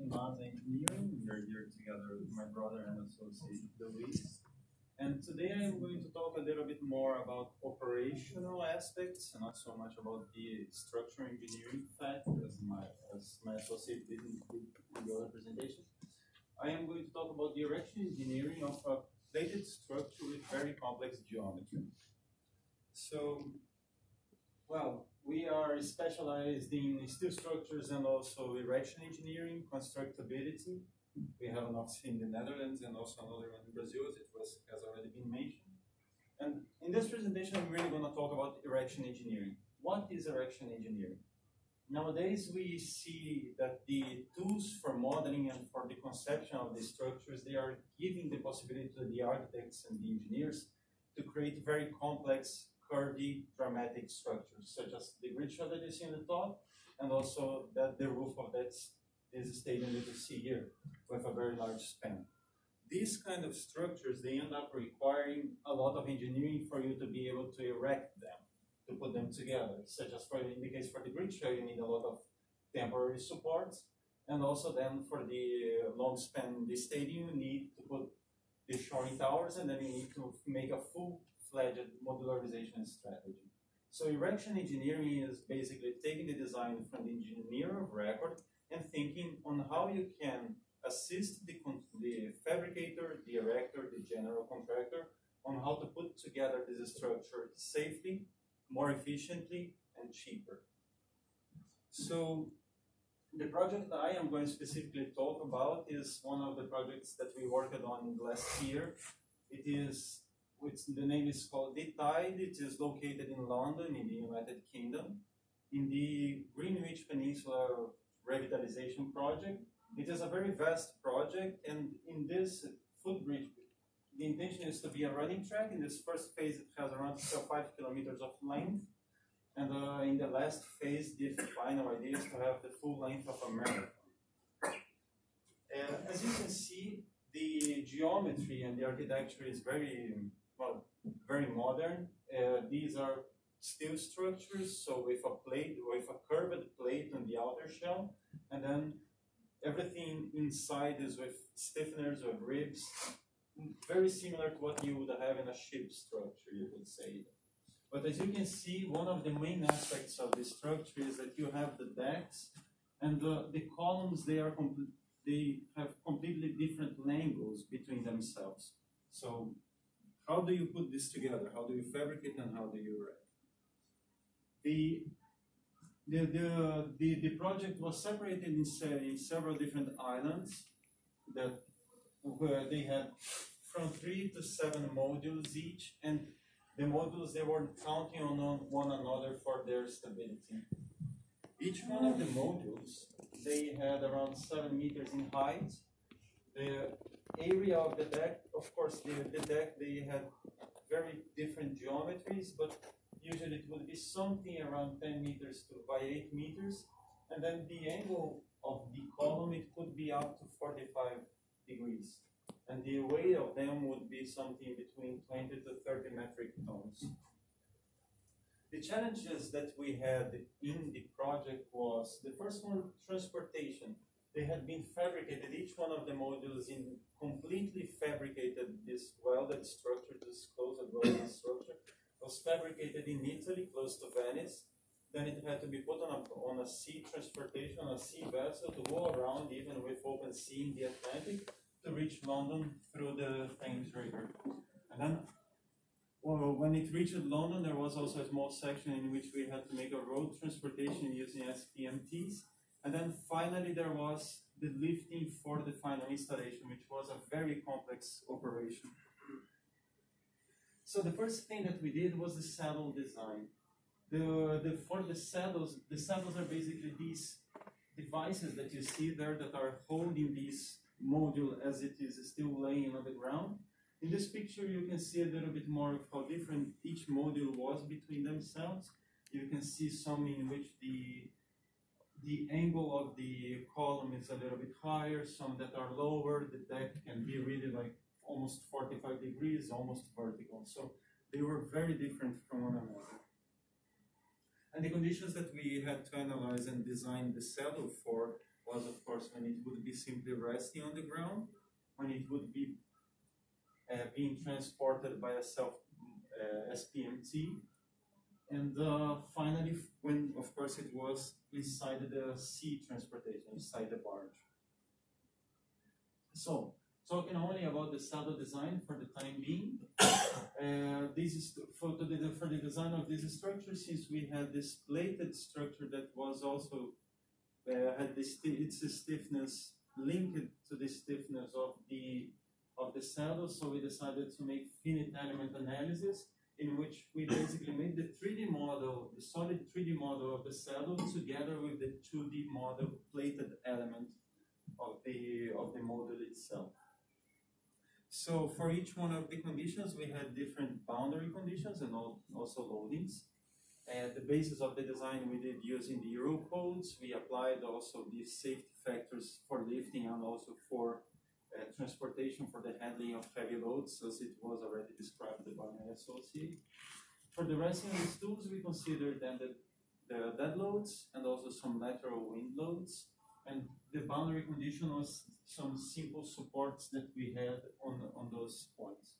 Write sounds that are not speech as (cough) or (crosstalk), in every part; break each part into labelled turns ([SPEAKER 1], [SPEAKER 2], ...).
[SPEAKER 1] in Engineering. We're here together with my brother and associate Luis. And today I'm going to talk a little bit more about operational aspects and not so much about the structural engineering fact as my, as my associate did in the other presentation. I am going to talk about the erection engineering of a plated structure with very complex geometry. So, well, we are specialized in steel structures and also erection engineering, constructability. We have an office in the Netherlands and also another one in Brazil, as it was, has already been mentioned. And in this presentation, I'm really going to talk about erection engineering. What is erection engineering? Nowadays, we see that the tools for modeling and for the conception of the structures, they are giving the possibility to the architects and the engineers to create very complex curvy, dramatic structures, such as the grid shell that you see in the top, and also that the roof of that is stadium that you see here, with a very large span. These kind of structures, they end up requiring a lot of engineering for you to be able to erect them, to put them together, such as for in the case for the grid shell, you need a lot of temporary supports, and also then for the uh, long span, the stadium, you need to put the shoring towers, and then you need to make a full fledged modularization strategy. So erection engineering is basically taking the design from the engineer of record and thinking on how you can assist the, the fabricator, the erector, the general contractor on how to put together this structure safely, more efficiently, and cheaper. So the project that I am going to specifically talk about is one of the projects that we worked on last year. It is which the name is called The Tide. It is located in London, in the United Kingdom, in the Greenwich Peninsula Revitalization Project. It is a very vast project, and in this footbridge, the intention is to be a running track. In this first phase, it has around 5 kilometers of length, and uh, in the last phase, the final idea is to have the full length of a marathon. As you can see, the geometry and the architecture is very well, very modern. Uh, these are steel structures, so with a plate, with a curved plate on the outer shell, and then everything inside is with stiffeners or ribs, very similar to what you would have in a ship structure, you could say. But as you can see, one of the main aspects of this structure is that you have the decks, and the, the columns, they are they have completely different angles between themselves. So how do you put this together? How do you fabricate and how do you erect? The, the, the, the, the project was separated in, in several different islands that where they had from three to seven modules each, and the modules they were counting on one another for their stability. Each one of the modules they had around seven meters in height. The area of the deck, of course, the, the deck, they had very different geometries, but usually it would be something around 10 meters to by 8 meters. And then the angle of the column, it could be up to 45 degrees. And the weight of them would be something between 20 to 30 metric tons. The challenges that we had in the project was the first one, transportation they had been fabricated, each one of the modules in completely fabricated, this welded structure, this closed welded (coughs) structure, was fabricated in Italy, close to Venice. Then it had to be put on a, on a sea transportation, a sea vessel to go around, even with open sea in the Atlantic, to reach London through the Thames River. And then well, when it reached London, there was also a small section in which we had to make a road transportation using SPMTs. And then finally there was the lifting for the final installation, which was a very complex operation. So the first thing that we did was the saddle design. The, the, for the saddles, the saddles are basically these devices that you see there that are holding this module as it is still laying on the ground. In this picture, you can see a little bit more of how different each module was between themselves. You can see some in which the the angle of the column is a little bit higher, some that are lower, the deck can be really like almost 45 degrees, almost vertical. So they were very different from one another. And the conditions that we had to analyze and design the saddle for was, of course, when it would be simply resting on the ground, when it would be uh, being transported by a self uh, SPMT, and uh, finally, when of course it was inside the sea transportation, inside the barge. So, talking only about the saddle design for the time being, (coughs) uh, this is for the, for the design of this structure, since we had this plated structure that was also uh, had this its stiffness linked to the stiffness of the of the saddle, so we decided to make finite element analysis in which we basically made the 3D model, the solid 3D model of the saddle together with the 2D model plated element of the, of the model itself. So for each one of the conditions, we had different boundary conditions and also loadings. At the basis of the design we did using the Euro codes, we applied also these safety factors for lifting and also for transportation for the handling of heavy loads, as it was already described by my associate. For the resting of the stools, we considered then the, the dead loads and also some lateral wind loads. And the boundary condition was some simple supports that we had on, on those points.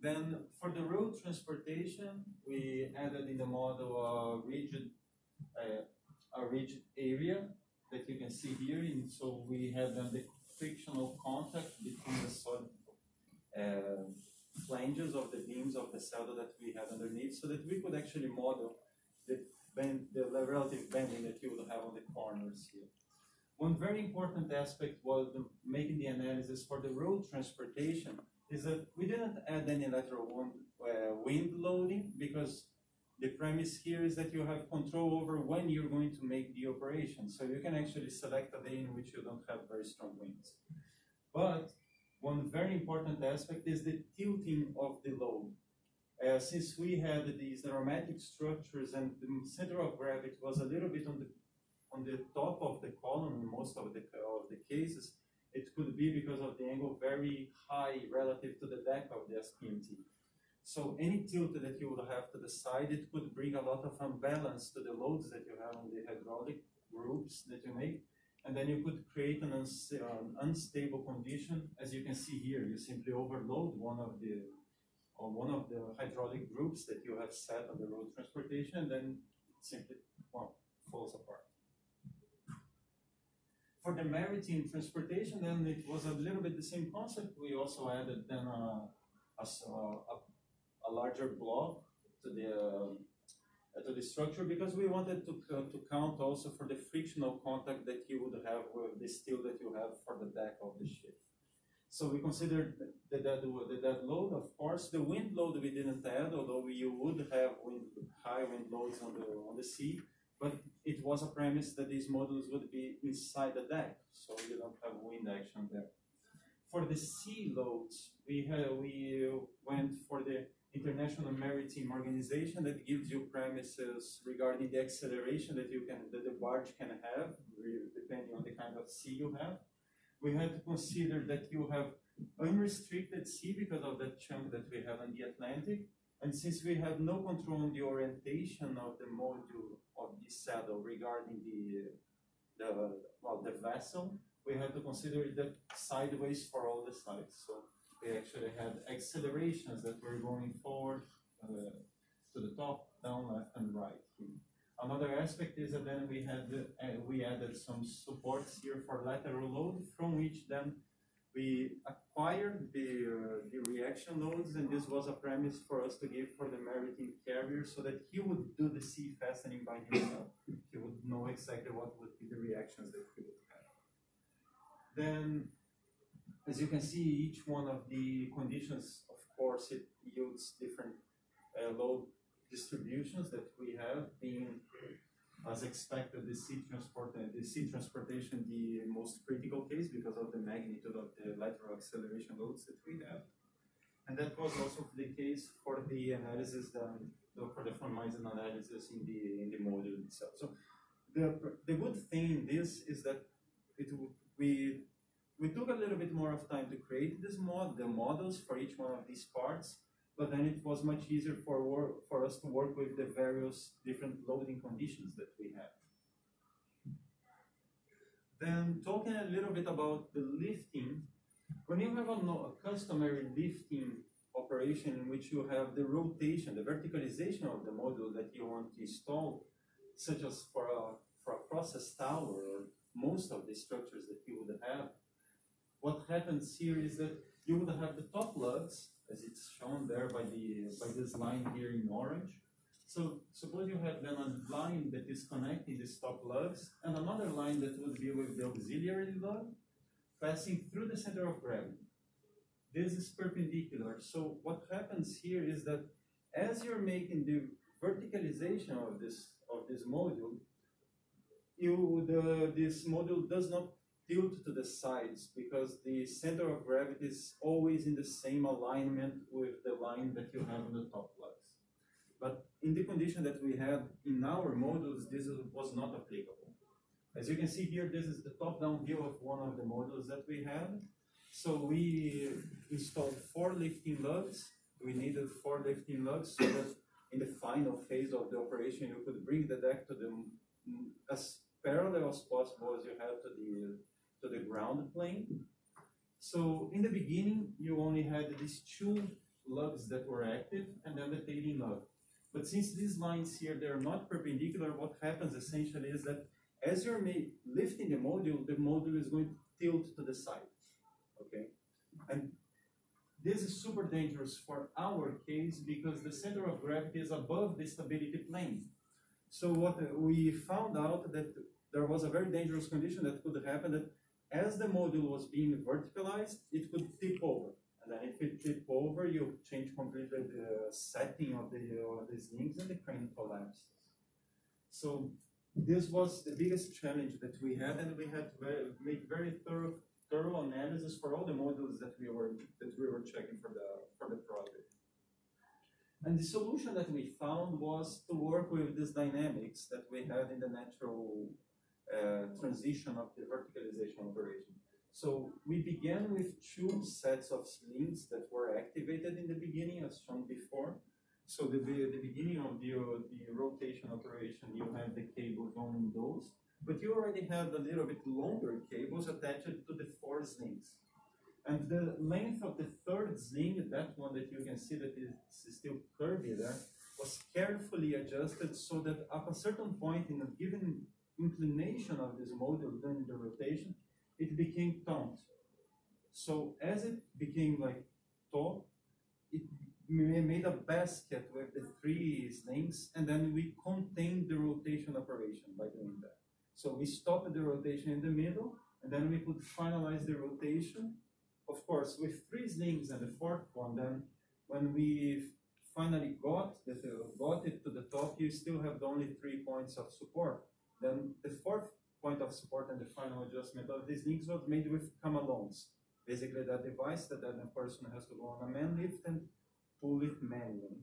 [SPEAKER 1] Then for the road transportation, we added in the model a rigid, uh, a rigid area that you can see here. And so we had then the frictional contact between the solid uh, flanges of the beams of the saddle that we had underneath so that we could actually model the, bend, the relative bending that you would have on the corners here. One very important aspect was the, making the analysis for the road transportation is that we didn't add any lateral wind, uh, wind loading because the premise here is that you have control over when you're going to make the operation. So you can actually select a day in which you don't have very strong winds. But one very important aspect is the tilting of the load. Uh, since we had these aromatic structures and the center of gravity was a little bit on the on the top of the column in most of the of the cases, it could be because of the angle very high relative to the deck of the SPMT. So any tilt that you would have to the side, it could bring a lot of unbalance to the loads that you have on the hydraulic groups that you make. And then you could create an, unstable condition. As you can see here, you simply overload one of the on one of the hydraulic groups that you have set on the road transportation, and then it simply well, falls apart. For the maritime transportation, then it was a little bit the same concept. We also added then a, a, a a larger block to the uh, to the structure because we wanted to to count also for the frictional contact that you would have with the steel that you have for the deck of the ship. So we considered the dead, the dead load. Of course, the wind load we didn't add, although we would have wind, high wind loads on the on the sea. But it was a premise that these models would be inside the deck, so you don't have wind action there. For the sea loads, we have, we went for the International Maritime Organization that gives you premises regarding the acceleration that you can that the barge can have, depending on the kind of sea you have. We have to consider that you have unrestricted sea because of that chunk that we have in the Atlantic. And since we have no control on the orientation of the module of the saddle regarding the the well the vessel, we have to consider that sideways for all the sides. So we actually had accelerations that were going forward uh, to the top, down, left, and right. Another aspect is that then we had uh, we added some supports here for lateral load, from which then we acquired the uh, the reaction loads, and this was a premise for us to give for the maritime carrier, so that he would do the sea fastening by himself. He would know exactly what would be the reactions that he would have. Then as you can see, each one of the conditions, of course, it yields different uh, load distributions that we have being as expected, the sea transport, uh, the sea transportation, the most critical case because of the magnitude of the lateral acceleration loads that we have. And that was also the case for the analysis done, for the von Mises analysis in the in the module itself. So the the good thing in this is that it we we took a little bit more of time to create this mod, the models for each one of these parts, but then it was much easier for for us to work with the various different loading conditions that we have. Then talking a little bit about the lifting, when you have a, a customary lifting operation in which you have the rotation, the verticalization of the module that you want to install, such as for a, for a process tower or most of the structures that you would have, what happens here is that you would have the top lugs, as it's shown there by the by this line here in orange. So suppose you have then a line that is connecting these top lugs and another line that would be with the auxiliary lug passing through the center of gravity. This is perpendicular. So what happens here is that as you're making the verticalization of this of this module, you the this module does not tilt to the sides because the center of gravity is always in the same alignment with the line that you have on the top lugs. But in the condition that we had in our models, this was not applicable. As you can see here, this is the top-down view of one of the models that we had. So we installed four lifting lugs. We needed four lifting lugs so that in the final phase of the operation, you could bring the deck to the as parallel as possible as you have to the to the ground plane. So in the beginning, you only had these two lugs that were active and then the tailing lug. But since these lines here, they're not perpendicular, what happens essentially is that as you're lifting the module, the module is going to tilt to the side, okay? And this is super dangerous for our case because the center of gravity is above the stability plane. So what uh, we found out that there was a very dangerous condition that could happen that as the module was being verticalized, it could tip over. And then if it tip over, you change completely the setting of the, uh, the slings and the crane collapses. So this was the biggest challenge that we had, and we had to make very thorough, thorough analysis for all the modules that we were that we were checking for the for the project. And the solution that we found was to work with these dynamics that we had in the natural transition of the verticalization operation. So we began with two sets of slings that were activated in the beginning, as shown before. So the, the, the beginning of the, uh, the rotation operation, you have the cables on those, but you already have a little bit longer cables attached to the four slings. And the length of the third sling, that one that you can see that is still curvy there, was carefully adjusted so that at a certain point in a given inclination of this model during the rotation, it became taut. So as it became like taut, it made a basket with the three slings, and then we contained the rotation operation by doing that. So we stopped the rotation in the middle, and then we could finalize the rotation. Of course, with three slings and the fourth one, then when we finally got, the, got it to the top, you still have only three points of support. Then the fourth point of support and the final adjustment of these links was made with come-alongs. Basically, that device that then a person has to go on a man lift and pull it manually.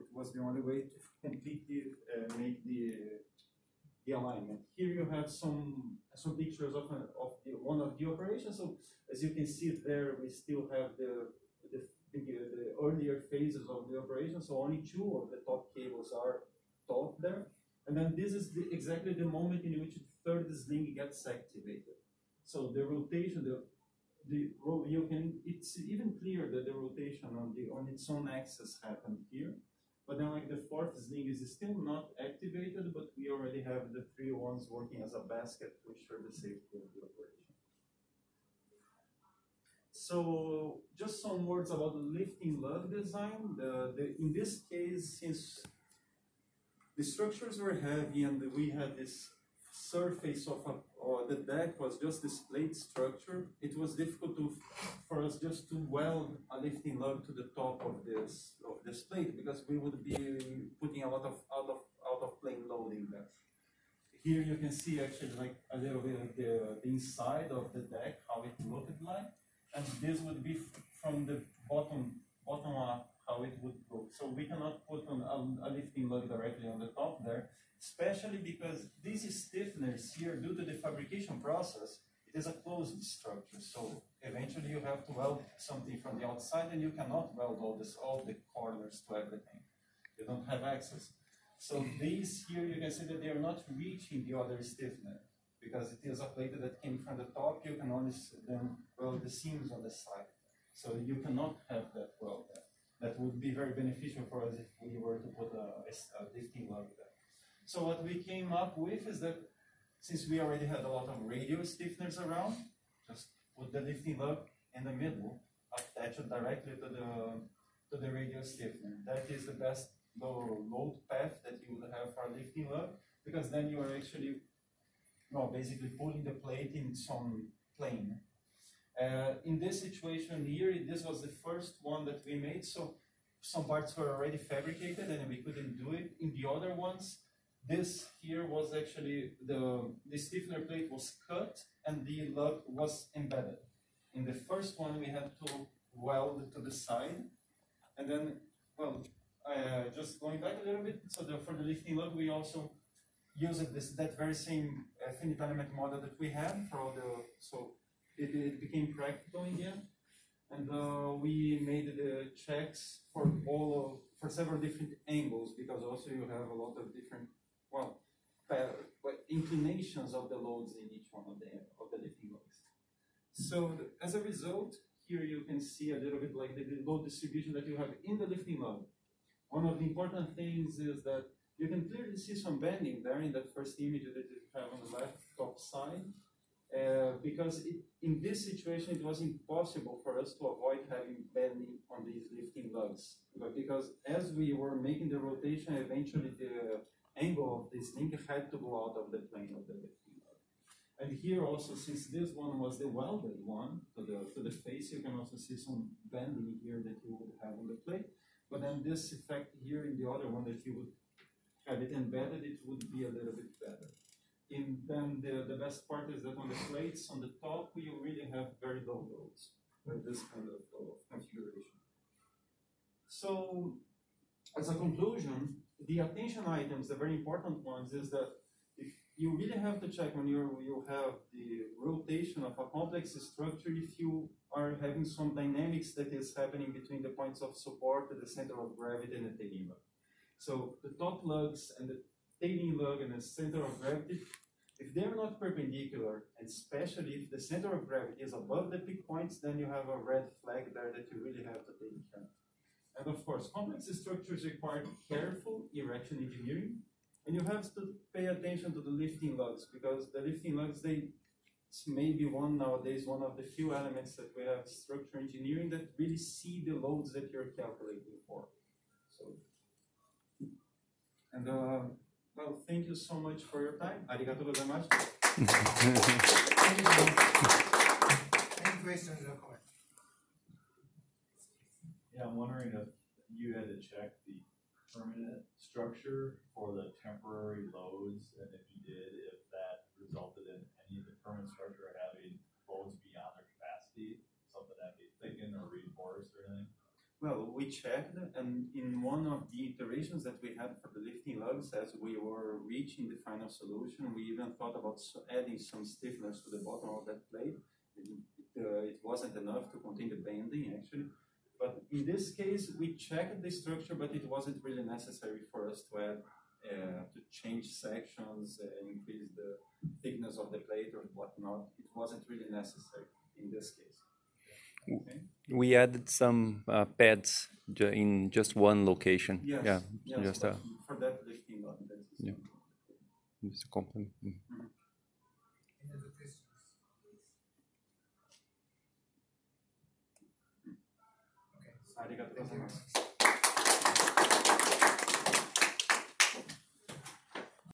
[SPEAKER 1] It was the only way to (laughs) completely uh, make the the alignment. Here you have some some pictures of, of the, one of the operations. So as you can see there, we still have the the, the, the earlier phases of the operation. So only two of the top cables are taut there. And then this is the, exactly the moment in which the third sling gets activated. So the rotation, the the you can it's even clear that the rotation on the on its own axis happened here. But then like the fourth sling is still not activated, but we already have the three ones working as a basket to ensure the safety of the operation. So just some words about the lifting lug design. The, the, in this case, since the structures were heavy and we had this surface of a, or the deck was just this plate structure, it was difficult to, for us just to weld a lifting lug to the top of this of this plate because we would be putting a lot of out of out of plane loading there. Here you can see actually like a little bit of the, the inside of the deck, how it looked like, and this would be from the bottom bottom up how it would look. So we cannot put on a, a lifting lug directly on the top there, especially because these stiffness here, due to the fabrication process, it is a closed structure. So eventually you have to weld something from the outside and you cannot weld all this, all the corners to everything. You don't have access. So these here, you can see that they are not reaching the other stiffness because it is a plate that came from the top, you can only then weld the seams on the side. So you cannot have that weld there. That would be very beneficial for us if we were to put a, a lifting lug there. So what we came up with is that since we already had a lot of radial stiffeners around, just put the lifting lug in the middle, attach it directly to the to the radial stiffener. That is the best load path that you would have for lifting lug, because then you are actually well, basically pulling the plate in some plane. Uh, in this situation here, this was the first one that we made, so some parts were already fabricated and we couldn't do it. In the other ones, this here was actually, the, the stiffener plate was cut and the lug was embedded. In the first one, we had to weld to the side, and then, well, uh, just going back a little bit, so the, for the lifting lug, we also used this that very same uh, finite element model that we had for the, so it, it became practical in the end. And uh, we made the checks for all of, for several different angles because also you have a lot of different, well, inclinations of the loads in each one of the, of the lifting lugs. So as a result, here you can see a little bit like the load distribution that you have in the lifting lug. One of the important things is that you can clearly see some bending there in that first image that you have on the left top side. Uh, because it, in this situation, it was impossible for us to avoid having bending on these lifting lugs. But because as we were making the rotation, eventually the angle of this link had to go out of the plane of the lug. And here also, since this one was the welded one to the, to the face, you can also see some bending here that you would have on the plate. But then this effect here in the other one that you would have it embedded, it would be a little bit better. And then the, the best part is that on the plates on the top, we really have very low loads with this kind of, of configuration. So, as a conclusion, the attention items, the very important ones, is that if you really have to check when you you have the rotation of a complex structure if you are having some dynamics that is happening between the points of support, the center of gravity, and the tailings. So the top lugs and the tailing lug and the center of gravity, if they're not perpendicular, and especially if the center of gravity is above the peak points, then you have a red flag there that you really have to take care of. And of course, complex structures require careful erection engineering, and you have to pay attention to the lifting lugs because the lifting lugs, they it's maybe one nowadays, one of the few elements that we have structure engineering that really see the loads that you're calculating for. So and uh, well, thank you so much for your time. Arigato gozaimasu. (laughs)
[SPEAKER 2] Any questions or comments?
[SPEAKER 3] I'm wondering if you had to check the permanent structure for the temporary loads, and if you did, if that resulted in any of the permanent structure having loads beyond their capacity, something that be thickened or reinforced or anything?
[SPEAKER 1] Well, we checked, and in one of the iterations that we had for the lifting lugs, as we were reaching the final solution, we even thought about adding some stiffness to the bottom of that plate. It, uh, it wasn't enough to contain the bending, actually. But in this case, we checked the structure, but it wasn't really necessary for us to add, uh, to change sections, uh, increase the thickness of the plate or whatnot. It wasn't really necessary in this case.
[SPEAKER 4] Okay. We added some uh, pads in just one location.
[SPEAKER 1] Yes.
[SPEAKER 4] Yeah.
[SPEAKER 1] Yes,
[SPEAKER 4] just a,
[SPEAKER 1] for that lifting
[SPEAKER 4] Yeah. just a compliment. Mm.
[SPEAKER 2] Any Okay.
[SPEAKER 1] Arigato
[SPEAKER 2] Thank you.
[SPEAKER 1] gozaimasu.